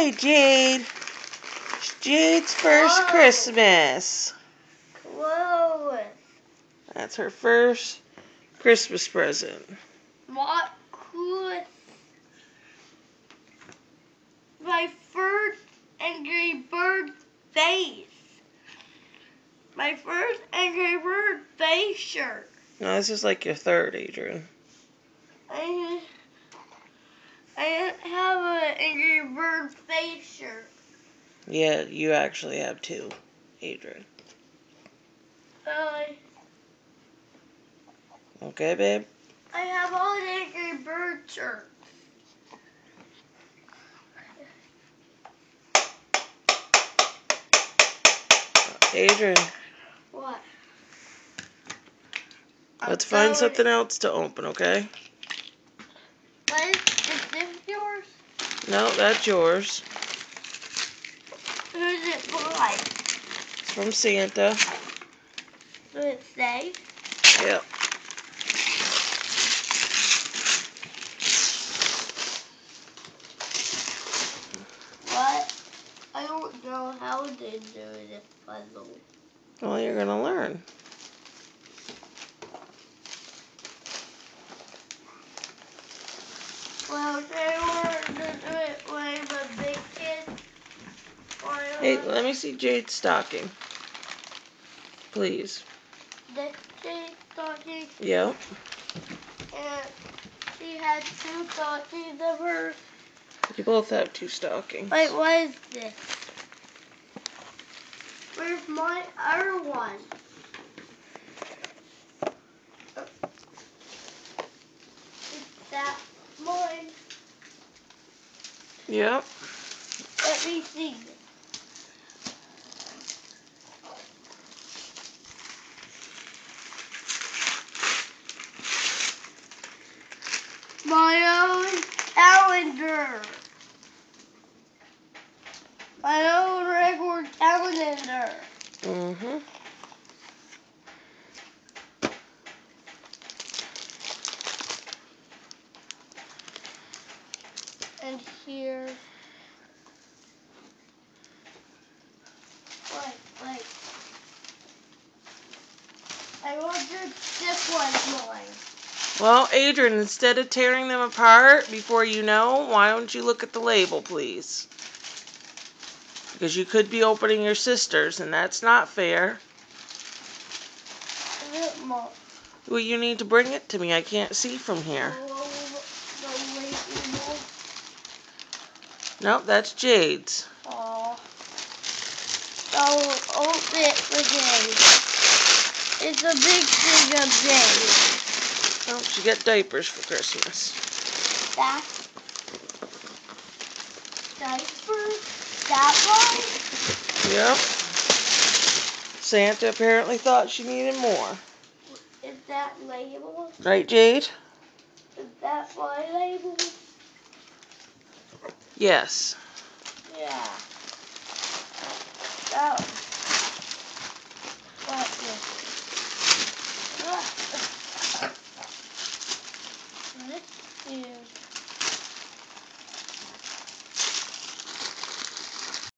boy, Jade. It's Jade's first Whoa. Christmas. Whoa. That's her first Christmas present. What cool. My first Angry Bird face. My first Angry Bird face shirt. No, this is like your third, Adrian. I have an Angry Bird face shirt. Yeah, you actually have two, Adrian. Uh, Okay, babe? I have all the Angry Bird shirts. Adrian, What? let's I'm find something else to open, okay? What is, is this yours? No, that's yours. Who's it by? It's from Santa. Does it say? Yep. What? I don't know how to do this puzzle. Well, you're gonna learn. Well, they were to do it when I was a big kid. Or Hey, let me see Jade's stocking. Please. this kid talking, Yep. and she had two stockings of hers. You both have two stockings. Wait, what is this? Where's my other one? Is that mine? Yep. Let me see. My own calendar. My own record calendar. Mm-hmm. And here. Wait, wait. I wonder this one's mine. Well, Adrian, instead of tearing them apart before you know, why don't you look at the label, please? Because you could be opening your sister's, and that's not fair. Well, you need to bring it to me. I can't see from here. Oh. Nope, that's Jade's. Aw. Oh, open it for Jade. It's a big thing of Jade. Oh, she got diapers for Christmas. That diaper. That one? Yep. Santa apparently thought she needed more. Is that label? Right, Jade? Is that my label? Yes. Yeah. That And